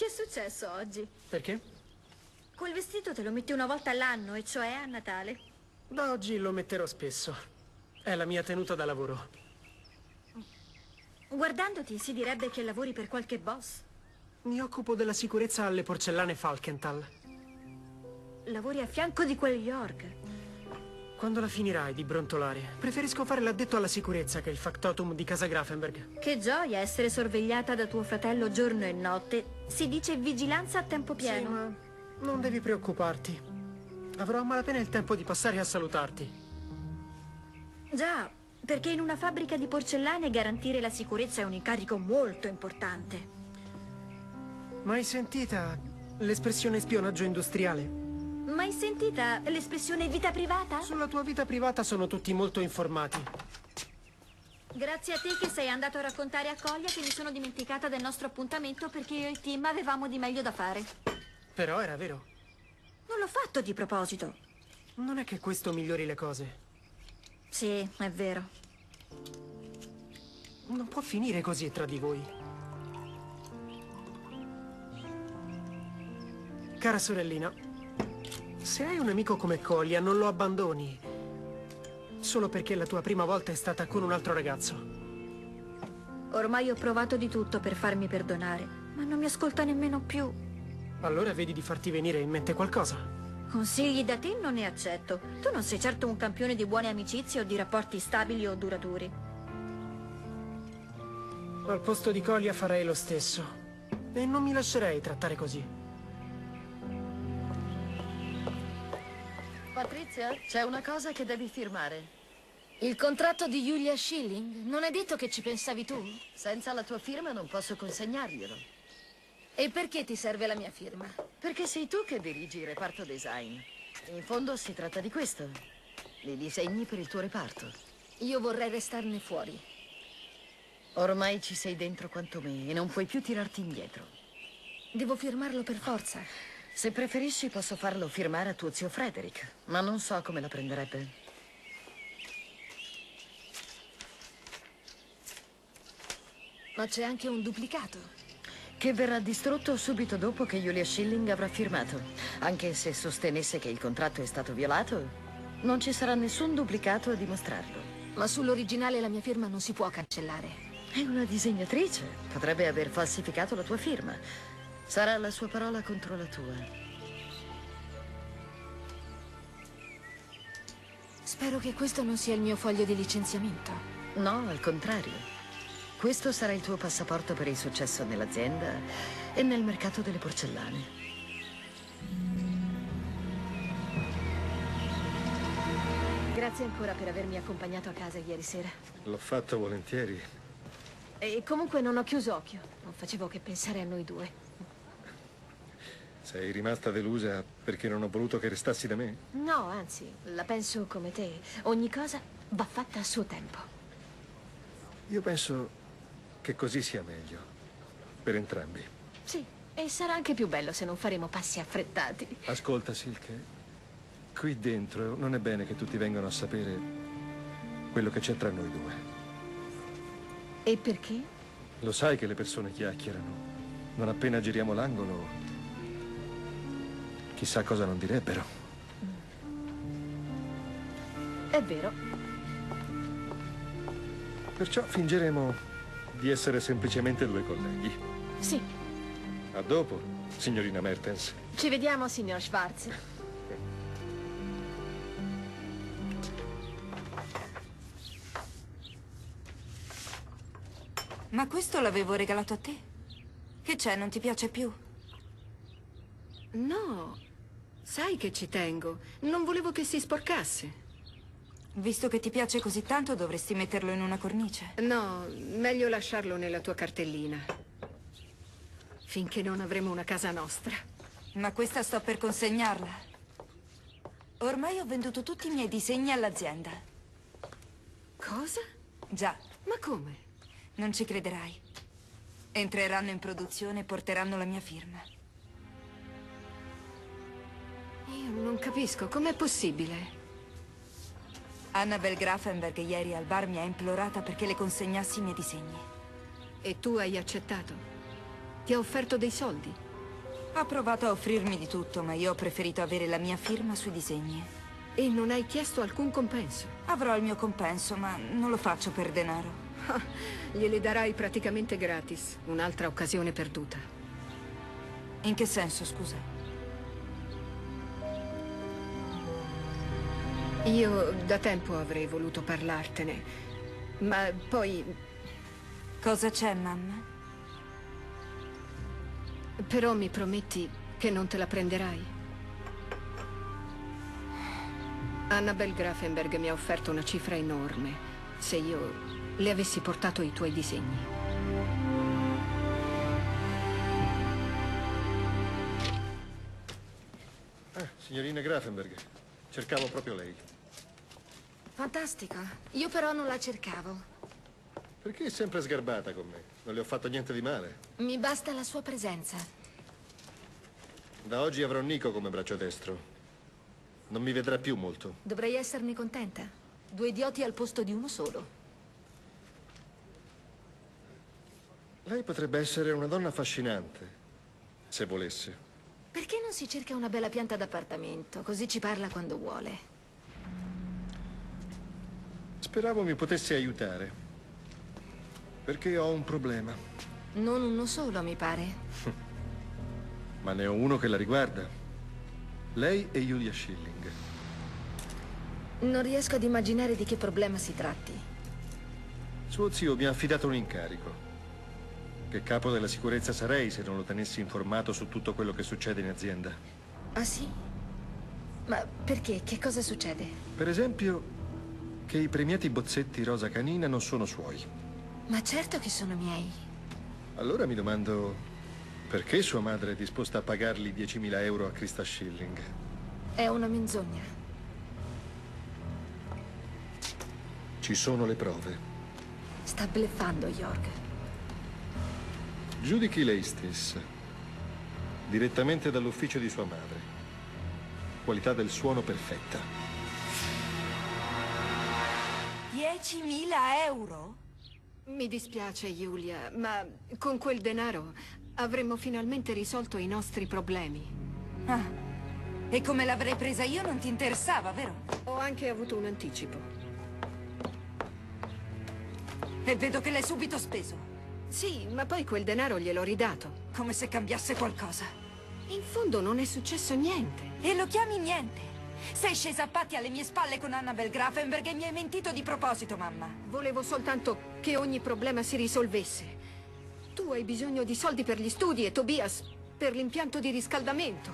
Che è successo oggi? Perché? Quel vestito te lo metti una volta all'anno, e cioè a Natale. Da oggi lo metterò spesso. È la mia tenuta da lavoro. Guardandoti si direbbe che lavori per qualche boss. Mi occupo della sicurezza alle porcellane Falkenthal. Lavori a fianco di quel York. Quando la finirai di brontolare, preferisco fare l'addetto alla sicurezza che il factotum di casa Grafenberg. Che gioia essere sorvegliata da tuo fratello giorno e notte. Si dice vigilanza a tempo Sì, pieno. ma non devi preoccuparti. Avrò a malapena il tempo di passare a salutarti. Già, perché in una fabbrica di porcellane garantire la sicurezza è un incarico molto importante. Mai sentita l'espressione spionaggio industriale? Mai sentita l'espressione vita privata? Sulla tua vita privata sono tutti molto informati. Grazie a te che sei andato a raccontare a Coglia che mi sono dimenticata del nostro appuntamento perché io e Tim avevamo di meglio da fare. Però era vero. Non l'ho fatto di proposito. Non è che questo migliori le cose. Sì, è vero. Non può finire così tra di voi. Cara sorellina, se hai un amico come Collia, non lo abbandoni. Solo perché la tua prima volta è stata con un altro ragazzo. Ormai ho provato di tutto per farmi perdonare, ma non mi ascolta nemmeno più. Allora vedi di farti venire in mente qualcosa. Consigli da te non ne accetto. Tu non sei certo un campione di buone amicizie o di rapporti stabili o duraturi. Al posto di Collia farei lo stesso. E non mi lascerei trattare così. Patrizia, c'è una cosa che devi firmare. Il contratto di Julia Schilling? Non è detto che ci pensavi tu? Senza la tua firma non posso consegnarglielo. E perché ti serve la mia firma? Perché sei tu che dirigi il reparto design. In fondo si tratta di questo. Dei disegni per il tuo reparto. Io vorrei restarne fuori. Ormai ci sei dentro quanto me e non puoi più tirarti indietro. Devo firmarlo per forza. Se preferisci posso farlo firmare a tuo zio Frederick, ma non so come la prenderebbe. Ma c'è anche un duplicato. Che verrà distrutto subito dopo che Julia Schilling avrà firmato. Anche se sostenesse che il contratto è stato violato, non ci sarà nessun duplicato a dimostrarlo. Ma sull'originale la mia firma non si può cancellare. È una disegnatrice. Potrebbe aver falsificato la tua firma. Sarà la sua parola contro la tua. Spero che questo non sia il mio foglio di licenziamento. No, al contrario. Questo sarà il tuo passaporto per il successo nell'azienda e nel mercato delle porcellane. Grazie ancora per avermi accompagnato a casa ieri sera. L'ho fatto volentieri. E comunque non ho chiuso occhio. Non facevo che pensare a noi due. Sei rimasta delusa perché non ho voluto che restassi da me? No, anzi, la penso come te. Ogni cosa va fatta a suo tempo. Io penso che così sia meglio. Per entrambi. Sì, e sarà anche più bello se non faremo passi affrettati. Ascolta, Silke. Qui dentro non è bene che tutti vengano a sapere quello che c'è tra noi due. E perché? Lo sai che le persone chiacchierano. Non appena giriamo l'angolo, chissà cosa non direbbero. È vero. Perciò fingeremo di essere semplicemente due colleghi. Sì. A dopo, signorina Mertens. Ci vediamo, signor Schwarz. Ma questo l'avevo regalato a te. Che c'è, non ti piace più? No, sai che ci tengo. Non volevo che si sporcasse. Visto che ti piace così tanto, dovresti metterlo in una cornice. No, meglio lasciarlo nella tua cartellina. Finché non avremo una casa nostra. Ma questa sto per consegnarla. Ormai ho venduto tutti i miei disegni all'azienda. Cosa? Già, Ma come? non ci crederai. Entreranno in produzione e porteranno la mia firma. Io non capisco, com'è possibile? Annabel Grafenberg ieri al bar mi ha implorata perché le consegnassi i miei disegni. E tu hai accettato? Ti ha offerto dei soldi? Ha provato a offrirmi di tutto, ma io ho preferito avere la mia firma sui disegni. E non hai chiesto alcun compenso. Avrò il mio compenso, ma non lo faccio per denaro. Ah, glieli darai praticamente gratis. Un'altra occasione perduta. In che senso, scusa? Io da tempo avrei voluto parlartene, ma poi... Cosa c'è, mamma? Però mi prometti che non te la prenderai? Annabel Grafenberg mi ha offerto una cifra enorme se io le avessi portato i tuoi disegni. Ah, signorina Grafenberg, cercavo proprio lei. Fantastico. Io però non la cercavo. Perché è sempre sgarbata con me? Non le ho fatto niente di male. Mi basta la sua presenza. Da oggi avrò Nico come braccio destro. Non mi vedrà più molto. Dovrei esserne contenta. Due idioti al posto di uno solo. Lei potrebbe essere una donna affascinante, se volesse. Perché non si cerca una bella pianta d'appartamento? Così ci parla quando vuole. Speravo mi potesse aiutare. Perché ho un problema. Non uno solo, mi pare. Ma ne ho uno che la riguarda. Lei e Julia Schilling. Non riesco ad immaginare di che problema si tratti. Suo zio mi ha affidato un incarico. Che capo della sicurezza sarei se non lo tenessi informato su tutto quello che succede in azienda. Ah sì? Ma perché? Che cosa succede? Per esempio, che i premiati bozzetti rosa canina non sono suoi. Ma certo che sono miei. Allora mi domando perché sua madre è disposta a pagargli 10.000 euro a Krista Schilling. È una menzogna. Ci sono le prove. Sta bleffando, York. Giudichi lei stessa. Direttamente dall'ufficio di sua madre. Qualità del suono perfetta. 10.000 euro? Mi dispiace, Giulia, ma con quel denaro avremmo finalmente risolto i nostri problemi. Ah, e come l'avrei presa io non ti interessava, vero? Ho anche avuto un anticipo. E vedo che l'hai subito speso. Sì, ma poi quel denaro gliel'ho ridato. Come se cambiasse qualcosa. In fondo non è successo niente. E lo chiami niente. Sei scesa a patti alle mie spalle con Annabel Grafenberg e mi hai mentito di proposito, mamma. Volevo soltanto che ogni problema si risolvesse. Tu hai bisogno di soldi per gli studi e Tobias per l'impianto di riscaldamento.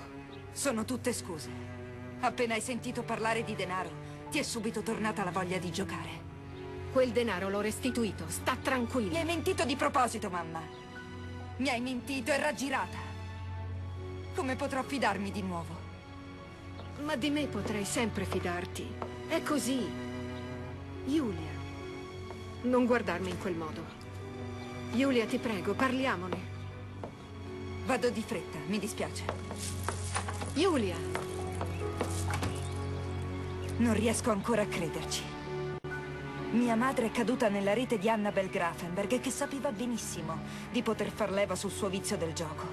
Sono tutte scuse. Appena hai sentito parlare di denaro, ti è subito tornata la voglia di giocare. Quel denaro l'ho restituito, sta Mi tranquilla. hai mentito di proposito, mamma. Mi hai mentito e raggirata. Come potrò fidarmi di nuovo? Ma di me potrai sempre fidarti. È così. Giulia, non guardarmi in quel modo. Giulia, ti prego, parliamone. Vado di fretta, mi dispiace. Giulia! Non riesco ancora a crederci. Mia madre è caduta nella rete di Annabel Grafenberg che sapeva benissimo di poter far leva sul suo vizio del gioco.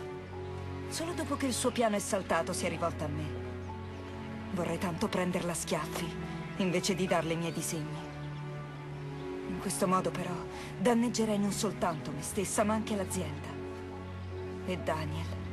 Solo dopo che il suo piano è saltato si è rivolta a me. Vorrei tanto prenderla a schiaffi, invece di darle i miei disegni. In questo modo, però, danneggerei non soltanto me stessa, ma anche l'azienda. E Daniel.